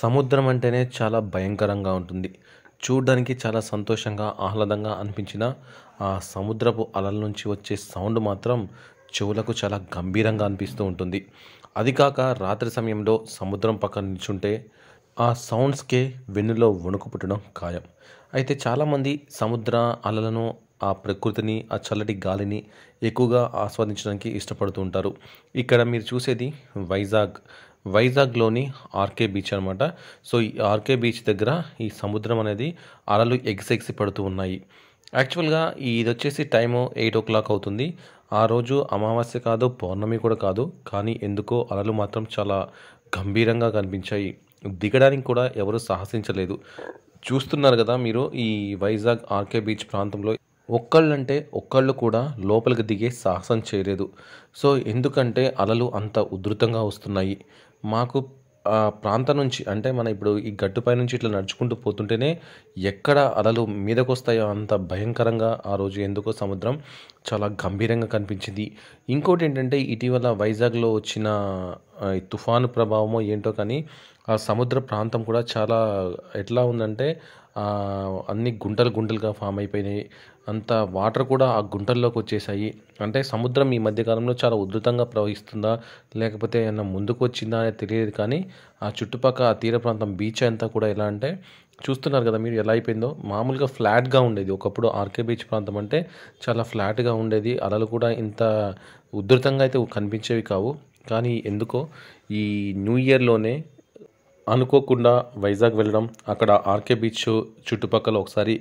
సముద్రం అంటేనే చాలా భయంకరంగా ఉంటుంది. చూడడానికి చాలా సంతోషంగా ఆహ్లాదంగా అనిపించిన ఆ సముద్రపు అలల నుంచి వచ్చే సౌండ్ మాత్రం చెవులకు చాలా గంభీరంగా అనిపిస్తూ ఉంటుంది. అది కాక రాత్రి సమయంలో సముద్రం పక్కన నిల్చుంటే ఆ సౌండ్స్కే వెన్నులో వణుకు పుట్టడం ఖాయం. అయితే చాలామంది సముద్ర అలలను ఆ ప్రకృతిని ఆ చల్లటి గాలిని ఎక్కువగా ఆస్వాదించడానికి ఇష్టపడుతూ ఉంటారు. ఇక్కడ మీరు చూసేది వైజాగ్. వైజాగ్లోని ఆర్కే బీచ్ అనమాట సో ఈ ఆర్కే బీచ్ దగ్గర ఈ సముద్రం అనేది అలలు ఎగిసెగిసి పడుతూ ఉన్నాయి. యాక్చువల్గా ఇది వచ్చేసి టైము ఎయిట్ ఓ క్లాక్ అవుతుంది. ఆ రోజు అమావాస్య కాదు పౌర్ణమి కూడా కాదు. కానీ ఎందుకో అలలు మాత్రం చాలా గంభీరంగా కనిపించాయి. దిగడానికి కూడా ఎవరు సాహసించలేదు. చూస్తున్నారు కదా మీరు ఈ వైజాగ్ ఆర్కే బీచ్ ప్రాంతంలో ఒక్కళ్ళంటే ఒక్కళ్ళు కూడా లోపలికి దిగే సాహసం చేయలేదు. సో ఎందుకంటే అలలు అంత ఉధృతంగా వస్తున్నాయి. మాకు ఆ ప్రాంతం నుంచి అంటే మన ఇప్పుడు ఈ గట్టుపై నుంచి ఇట్లా నడుచుకుంటూ పోతుంటేనే ఎక్కడ అలలు మీదకు వస్తాయో అంత భయంకరంగా ఆ రోజు ఎందుకో సముద్రం చాలా గంభీరంగా కనిపించింది. ఇంకోటి ఏంటంటే ఇటీవల వైజాగ్లో వచ్చిన తుఫాను ప్రభావమో ఏంటో కానీ ఆ సముద్ర ప్రాంతం కూడా చాలా ఎట్లా ఉందంటే అన్ని గుంటలు గుంటలుగా ఫామ్ అయిపోయినాయి. అంత వాటర్ కూడా ఆ గుంటల్లోకి వచ్చేసాయి. అంటే సముద్రం ఈ మధ్యకాలంలో చాలా ఉధృతంగా ప్రవహిస్తుందా లేకపోతే ఏమన్నా ముందుకు వచ్చిందా అనేది తెలియదు కానీ ఆ చుట్టుపక్కల ఆ తీర ప్రాంతం బీచ్ అంతా కూడా ఎలా అంటే చూస్తున్నారు కదా మీరు ఎలా అయిపోయిందో. మామూలుగా ఫ్లాట్గా ఉండేది. ఒకప్పుడు ఆర్కే బీచ్ ప్రాంతం అంటే చాలా ఫ్లాట్గా ఉండేది. అలలు కూడా ఇంత ఉధృతంగా అయితే కనిపించేవి కావు. కానీ ఎందుకో ఈ న్యూ ఇయర్లోనే అనుకోకుండా వైజాగ్ వెళ్ళడం అక్కడ ఆర్కే బీచ్ చుట్టుపక్కల ఒకసారి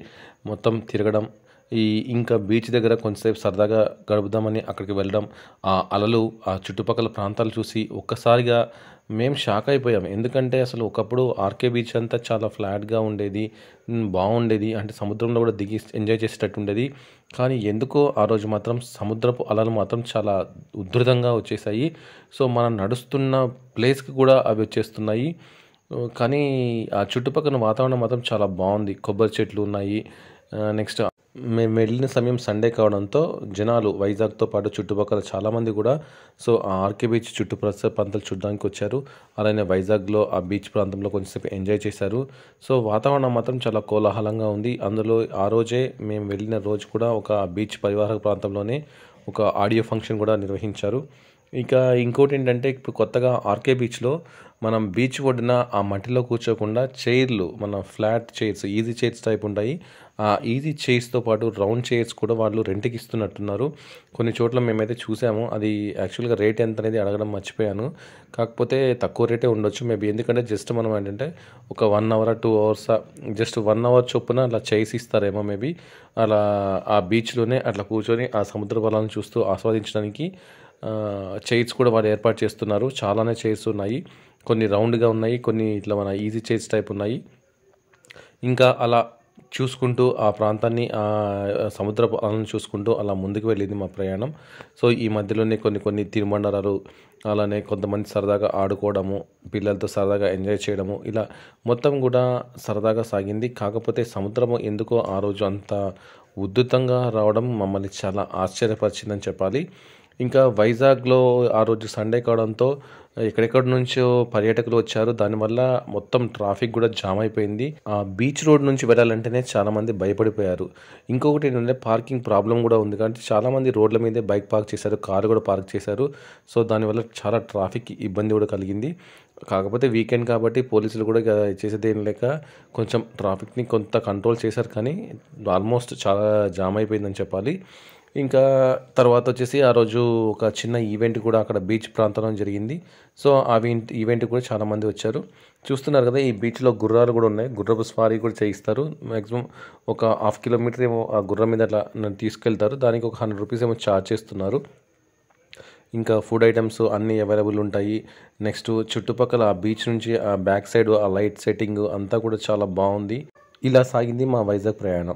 మొత్తం తిరగడం ఈ ఇంకా బీచ్ దగ్గర కొంతసేపు సరదాగా గడుపుదామని అక్కడికి వెళ్ళడం ఆ అలలు ఆ చుట్టుపక్కల ప్రాంతాలు చూసి ఒక్కసారిగా మేము షాక్ అయిపోయాం. ఎందుకంటే అసలు ఒకప్పుడు ఆర్కే బీచ్ అంతా చాలా ఫ్లాట్గా ఉండేది బాగుండేది అంటే సముద్రంలో కూడా దిగి ఎంజాయ్ చేసేటట్టు ఉండేది. కానీ ఎందుకో ఆ రోజు మాత్రం సముద్రపు అలలు మాత్రం చాలా ఉధృతంగా వచ్చేసాయి. సో మనం నడుస్తున్న ప్లేస్కి కూడా అవి వచ్చేస్తున్నాయి. కానీ ఆ చుట్టుపక్కల వాతావరణం మాత్రం చాలా బాగుంది. కొబ్బరి చెట్లు ఉన్నాయి. నెక్స్ట్ మేము వెళ్ళిన సమయం సండే కావడంతో జనాలు వైజాగ్తో పాటు చుట్టుపక్కల చాలామంది కూడా సో ఆ ఆర్కే బీచ్ చుట్టుప్రస ప్రాంతాలు చూడడానికి వచ్చారు. అలానే వైజాగ్లో ఆ బీచ్ ప్రాంతంలో కొంచెంసేపు ఎంజాయ్ చేశారు. సో వాతావరణం మాత్రం చాలా కోలాహలంగా ఉంది. అందులో ఆ రోజే మేము వెళ్ళిన రోజు కూడా ఒక బీచ్ పరివాహక ప్రాంతంలోనే ఒక ఆడియో ఫంక్షన్ కూడా నిర్వహించారు. ఇక ఇంకోటి ఏంటంటే ఇప్పుడు కొత్తగా ఆర్కే బీచ్లో మనం బీచ్ ఒడ్డున ఆ మట్టిలో కూర్చోకుండా చైర్లు మన flat chairs easy chairs type ఉంటాయి. ఆ ఈజీ చైర్స్తో పాటు రౌండ్ చైర్స్ కూడా వాళ్ళు రెంట్కి ఇస్తున్నట్టున్నారు. కొన్ని చోట్ల మేమైతే చూసాము. అది యాక్చువల్గా రేట్ ఎంత అనేది అడగడం మర్చిపోయాను. కాకపోతే తక్కువ రేటే ఉండొచ్చు మేబీ. ఎందుకంటే జస్ట్ మనం ఏంటంటే ఒక one hour two hours just one hour చొప్పున అలా చైర్స్ ఇస్తారేమో మేబీ. అలా ఆ బీచ్లోనే అట్లా కూర్చొని ఆ సముద్ర పొలాలను చూస్తూ ఆస్వాదించడానికి చైర్స్ కూడా వాళ్ళు ఏర్పాటు చేస్తున్నారు. చాలానే చైర్స్ ఉన్నాయి. కొన్ని రౌండ్గా ఉన్నాయి. కొన్ని ఇట్లా మన ఈజీ చైర్స్ టైప్ ఉన్నాయి. ఇంకా అలా చూసుకుంటూ ఆ ప్రాంతాన్ని ఆ సముద్ర పొలాలను చూసుకుంటూ అలా ముందుకు వెళ్ళింది మా ప్రయాణం. సో ఈ మధ్యలోనే కొన్ని కొన్ని తిరుమండరాలు అలానే కొంతమంది సరదాగా ఆడుకోవడము పిల్లలతో సరదాగా ఎంజాయ్ చేయడము ఇలా మొత్తం కూడా సరదాగా సాగింది. కాకపోతే సముద్రము ఎందుకో ఆ రోజు అంత ఉద్ధృతంగా రావడం మమ్మల్ని చాలా ఆశ్చర్యపరిచిందని చెప్పాలి. ఇంకా వైజాగ్లో ఆ రోజు సండే కావడంతో ఎక్కడెక్కడి నుంచో పర్యాటకులు వచ్చారు. దానివల్ల మొత్తం ట్రాఫిక్ కూడా జామ్ అయిపోయింది. ఆ బీచ్ రోడ్ నుంచి వెళ్ళాలంటేనే చాలా మంది భయపడిపోయారు. ఇంకొకటి ఏంటంటే పార్కింగ్ ప్రాబ్లం కూడా ఉంది. కాబట్టి చాలామంది రోడ్ల మీదే బైక్ పార్క్ చేశారు కారు కూడా పార్క్ చేశారు. సో దానివల్ల చాలా ట్రాఫిక్ ఇబ్బంది కూడా కలిగింది. కాకపోతే వీకెండ్ కాబట్టి పోలీసులు కూడా ఇక లేక కొంచెం ట్రాఫిక్ని కొంత కంట్రోల్ చేశారు. కానీ ఆల్మోస్ట్ చాలా జామ్ అయిపోయిందని చెప్పాలి. ఇంకా తర్వాత వచ్చేసి ఆ రోజు ఒక చిన్న ఈవెంట్ కూడా అక్కడ బీచ్ ప్రాంతంలో జరిగింది. సో అవి ఈవెంట్ కూడా చాలామంది వచ్చారు. చూస్తున్నారు కదా ఈ బీచ్లో గుర్రాలు కూడా ఉన్నాయి. గుర్రపు స్వారీ కూడా చేయిస్తారు. మ్యాక్సిమం ఒక హాఫ్ కిలోమీటర్ ఏమో ఆ గుర్రం మీద అట్లా నన్ను తీసుకెళ్తారు. దానికి ఒక హండ్రెడ్ రూపీస్ ఏమో ఛార్జ్ చేస్తున్నారు. ఇంకా ఫుడ్ ఐటమ్స్ అన్నీ అవైలబుల్ ఉంటాయి. నెక్స్ట్ చుట్టుపక్కల ఆ బీచ్ నుంచి ఆ బ్యాక్ సైడ్ ఆ లైట్ సెట్టింగ్ అంతా కూడా చాలా బాగుంది. ఇలా సాగింది మా వైజాగ్ ప్రయాణం.